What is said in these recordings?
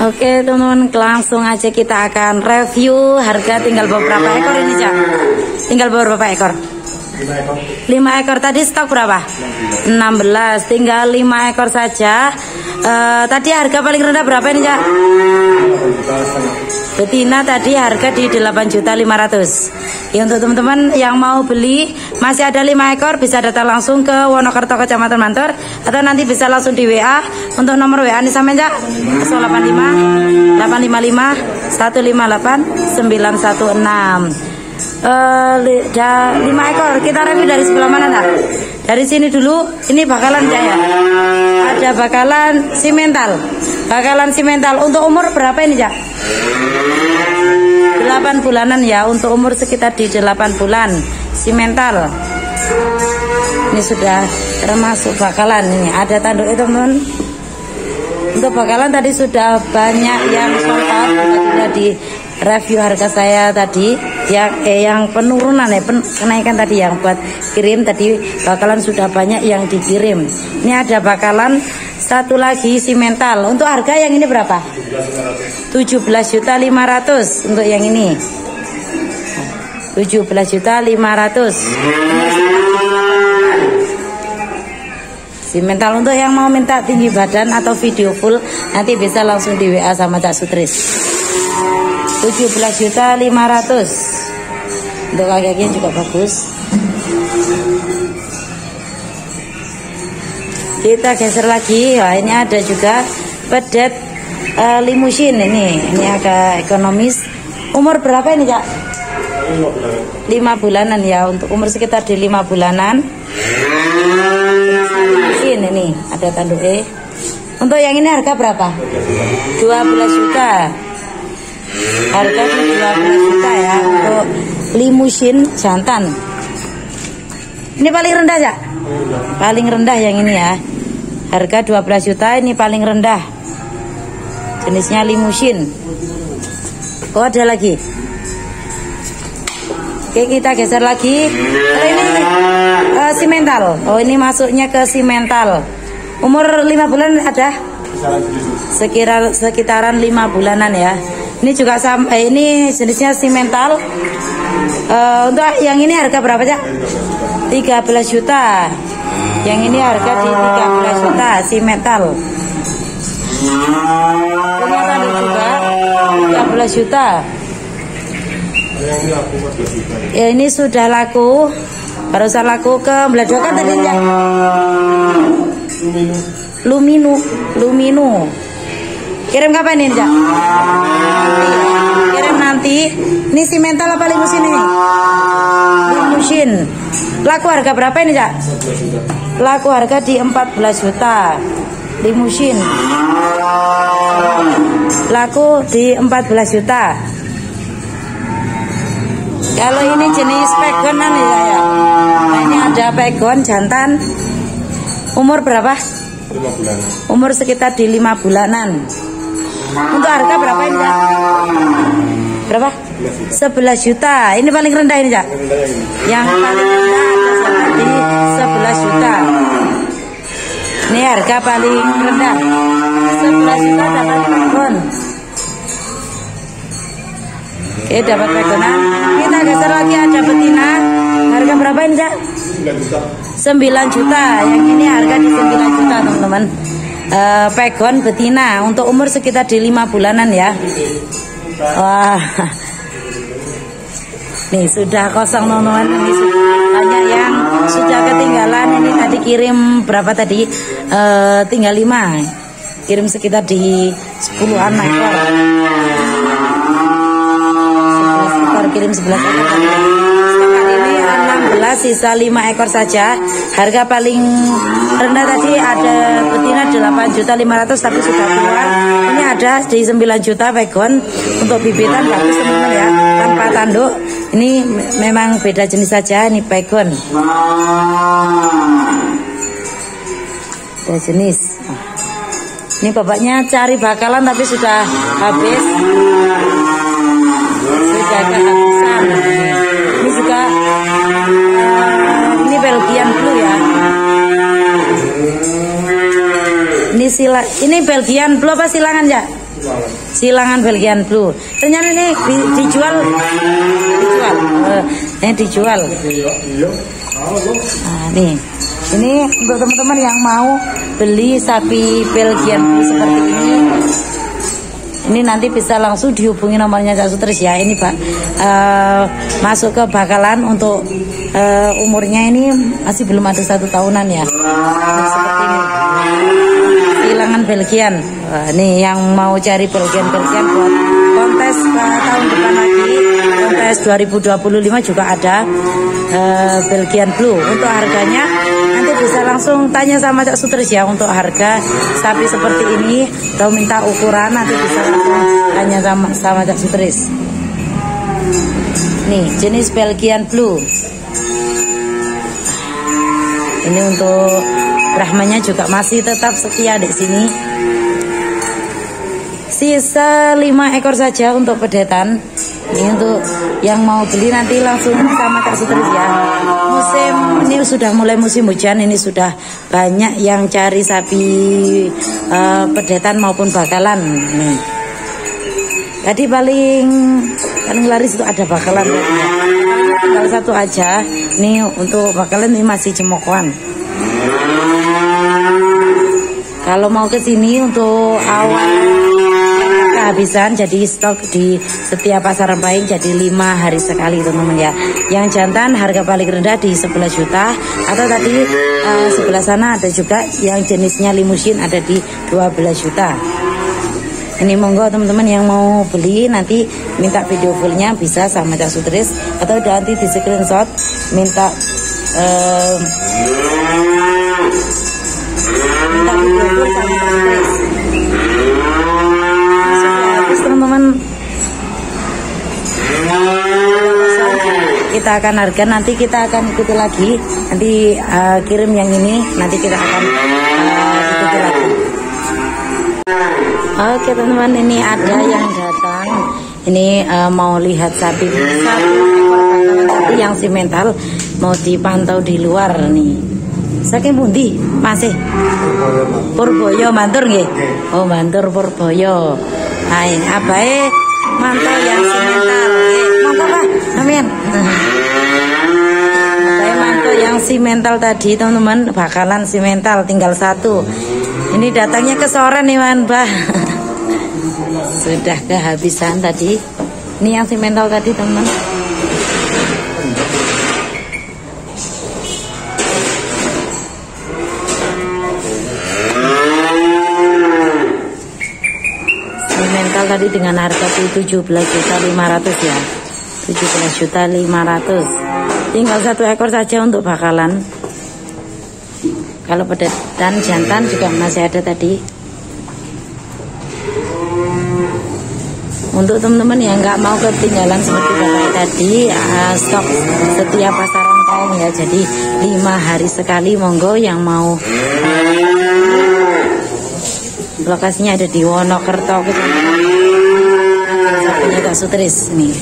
Oke teman-teman langsung aja kita akan review harga tinggal beberapa ekor ini Cak. Tinggal beberapa ekor. 5 ekor. Tadi stok berapa? 16 tinggal 5 ekor saja. Uh, Tadi harga paling rendah berapa ini Cak? Betina tadi harga di 8 juta 500 Ya untuk teman-teman yang mau beli Masih ada 5 ekor bisa datang langsung ke Wonokerto Kecamatan Mantor Atau nanti bisa langsung di WA Untuk nomor WA ini sampai Cak 085 855 158 916 uh, da, lima ekor kita review dari sebelah mana nak? Dari sini dulu, ini bakalan jaya. Ada bakalan simental, bakalan simental. Untuk umur berapa ini cak? 8 bulanan ya, untuk umur sekitar di 8 bulan. Simental. Ini sudah termasuk bakalan ini. Ada tanduk itu teman. Untuk bakalan tadi sudah banyak yang sold out sudah di review harga saya tadi yang eh, yang penurunan ya pen, kenaikan tadi yang buat kirim tadi bakalan sudah banyak yang dikirim. Ini ada bakalan satu lagi simental untuk harga yang ini berapa? 17 juta 500 untuk yang ini. 17 juta 500 simental untuk yang mau minta tinggi badan atau video full nanti bisa langsung di WA sama Cak Sutris 17 juta 500 untuk kaki juga bagus. Kita geser lagi. Wah, ini ada juga pedet uh, limusin ini. Ini agak ekonomis. Umur berapa ini kak? Lima bulanan ya. Untuk umur sekitar di lima bulanan. Limusin ini ada tanduk E. Untuk yang ini harga berapa? 12 juta harga 12 juta ya untuk limusin jantan. Ini paling rendah ya? Paling rendah yang ini ya. Harga 12 juta ini paling rendah. Jenisnya limusin. Oh ada lagi. Oke kita geser lagi. Oh, ini uh, simental. Oh ini masuknya ke simental. Umur 5 bulan ada? Sekitar sekitaran 5 bulanan ya. Ini juga sama, eh, ini jenisnya simental. Uh, untuk yang ini harga berapa cak? 13 juta. Yang ini harga di 13 juta simental. Punya tadi juga 13 juta. Ya ini sudah laku. Barusan laku ke beladokan tadi ya. Luminu, Luminu. Kirim kapan ini? Kirim nanti. Ini simental apa limusin ini? Limusin. Laku harga berapa ini, Cak? Laku harga di 14 juta. Limusin. Laku di 14 juta. Kalau ini jenis pegonan ya, ya. Nah, ini ada pegon jantan. Umur berapa? 5 bulanan. Umur sekitar di 5 bulanan. Untuk harga berapa ini, Cak? Berapa? 11 juta. Ini paling rendah ini, Cak? Yang paling rendah ada di 11 juta. Ini harga paling rendah. 11 juta dapat pegon. Oke, dapat pegonan. Kita geser lagi ada betina. Harga berapa ini, Cak? 9 juta. Yang ini harga di 9 juta, teman-teman uh, pegon betina untuk umur sekitar di lima bulanan ya. Wah. Nih sudah kosong teman-teman. Ini banyak yang sudah ketinggalan. Ini tadi kirim berapa tadi? Uh, tinggal lima. Kirim sekitar di 10 anak 11 ekor kirim 11 ekor sisa 5 ekor saja. Harga paling rendah tadi ada betina 8 juta 500 tapi sudah keluar. Ini ada di 9 juta pegon untuk bibitan bagus teman-teman ya, tanpa tanduk. Ini memang beda jenis saja ini pegon. Beda jenis. Ini bapaknya cari bakalan tapi sudah habis. Sudah kehabisan. Ini juga ini Belgian blue ya. Ini sila, ini Belgian blue apa silangan ya? Silangan Belgian Blue. Ternyata ini di- dijual dijual. Eh, ini dijual. Nah, nih. Ini untuk teman-teman yang mau beli sapi Belgian Blue seperti ini. Ini nanti bisa langsung dihubungi nomornya Cak Sutris ya. Ini Pak eh, masuk ke bakalan untuk eh, umurnya ini masih belum ada satu tahunan ya. Nah, seperti ini. Silangan Belgian. Wah, nih yang mau cari Belgian Belgian buat kontes eh, tahun depan lagi kontes 2025 juga ada eh, Belgian Blue. Untuk harganya nanti bisa langsung tanya sama Cak Sutris ya untuk harga sapi seperti ini atau minta ukuran nanti bisa langsung tanya sama sama Cak Sutris. Nih jenis Belgian Blue. Ini untuk Brahmanya juga masih tetap setia di sini. Sisa 5 ekor saja untuk pedetan. Ini untuk yang mau beli nanti langsung sama Kak Sutris ya. Musim ini sudah mulai musim hujan, ini sudah banyak yang cari sapi eh, pedetan maupun bakalan. Nih. Tadi paling paling laris itu ada bakalan. Tinggal satu aja. Nih untuk bakalan ini masih cemokoan. Kalau mau ke sini untuk awal kehabisan jadi stok di setiap pasaran paing jadi lima hari sekali teman-teman ya. Yang jantan harga paling rendah di 11 juta atau tadi eh, sebelah sana ada juga yang jenisnya limusin ada di 12 juta. Ini monggo teman-teman yang mau beli nanti minta video fullnya bisa sama Cak Sutris atau nanti di screenshot minta eh, minta video full sama Cak. Sudah habis teman-teman. Kita akan harga nanti kita akan ikuti lagi. Nanti eh, kirim yang ini nanti kita akan eh, ikuti lagi. Oke teman-teman ini ada yang datang. Ini eh, mau lihat sapi. Sapi yang simental mau dipantau di luar nih. Saking pundi? Masih? Purboyo mantur nggih? Oh mantur Purboyo. Nah ini abae mantau yang simental. Nggih monggo Pak. Amin. Abae mantau yang simental tadi teman-teman. Bakalan simental tinggal satu. Ini datangnya ke sore nih Wan Bah sudah kehabisan tadi. Ini yang simental tadi teman simental tadi dengan harga 17 juta 500 ya. 17 juta 500 tinggal satu ekor saja untuk bakalan. Kalau pedetan jantan juga masih ada tadi. Untuk teman-teman yang nggak mau ketinggalan seperti bapak tadi, uh, stok setiap pasaran kaum ya. Jadi lima hari sekali, monggo yang mau. Lokasinya ada di Wonokerto, kecamatan sapinya Kak Sutris nih.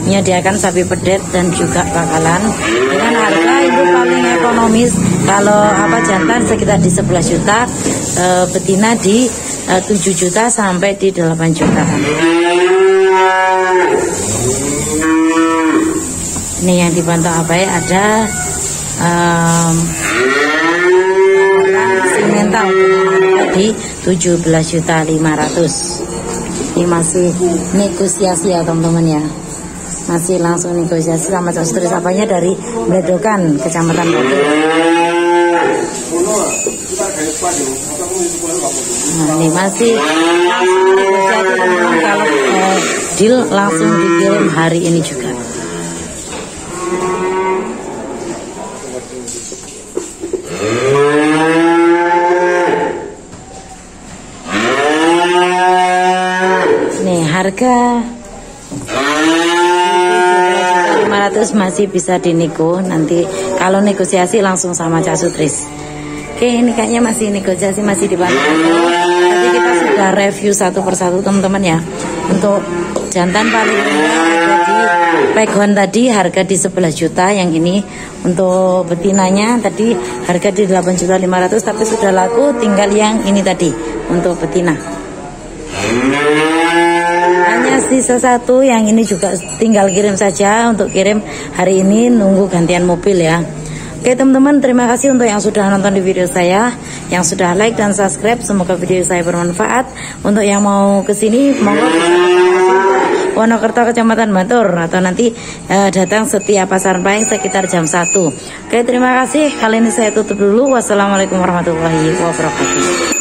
Menyediakan sapi pedet dan juga bakalan dengan harga itu paling ekonomis. Kalau apa jantan sekitar di 11 juta, eh, betina di eh, 7 juta sampai di 8 juta. Ini yang dipantau apa ya? Ada um, simental di 17 juta 500 ini masih negosiasi ya teman-teman ya. Masih langsung negosiasi sama Costris apanya dari Bledokan Kecamatan Bogor nah ini masih langsung negosiasi teman-teman. Kalau eh, deal langsung dikirim hari ini juga Nih harga 500 masih bisa dinego nanti kalau negosiasi langsung sama Cak Sutris. Oke ini kayaknya masih negosiasi masih dibantu. Tadi kita sudah review satu persatu teman-teman ya. Untuk jantan paling rendah ada di Pegon tadi harga di 11 juta yang ini untuk betinanya tadi harga di 8 juta 500 tapi sudah laku tinggal yang ini tadi untuk betina. Sisa satu yang ini juga tinggal kirim saja untuk kirim hari ini nunggu gantian mobil ya. Oke teman-teman terima kasih untuk yang sudah nonton di video saya Yang sudah like dan subscribe. Semoga video saya bermanfaat. Untuk yang mau ke sini monggo Wonokerto Kecamatan Batur Atau nanti eh, datang setiap pasar Pahing sekitar jam 1 Oke terima kasih. Kali ini saya tutup dulu. Wassalamualaikum warahmatullahi wabarakatuh